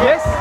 Yes.